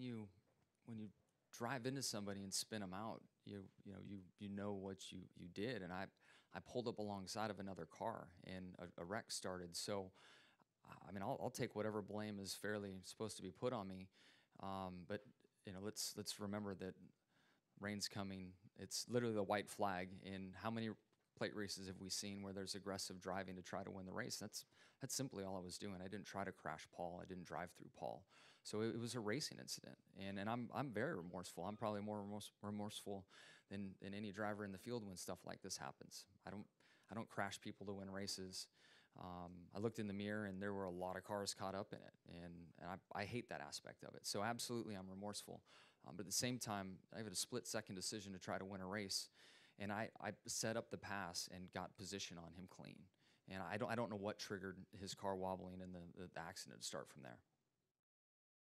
when you when you drive into somebody and spin them out, you you know you you know what you you did, and I I pulled up alongside of another car and a, a wreck started. So I mean, I'll, I'll take whatever blame is fairly supposed to be put on me, um, but you know let's let's remember that rain's coming. It's literally the white flag. And how many plate races have we seen where there's aggressive driving to try to win the race? That's that's simply all I was doing. I didn't try to crash Paul. I didn't drive through Paul. So it, it was a racing incident, and and I'm I'm very remorseful. I'm probably more remorse, remorseful than than any driver in the field when stuff like this happens. I don't I don't crash people to win races. Um, I looked in the mirror and there were a lot of cars caught up in it, and, and I, I hate that aspect of it. So absolutely, I'm remorseful. Um, but at the same time, I had a split second decision to try to win a race. And I, I set up the pass and got position on him clean. And I don't, I don't know what triggered his car wobbling and the, the, accident to start from there.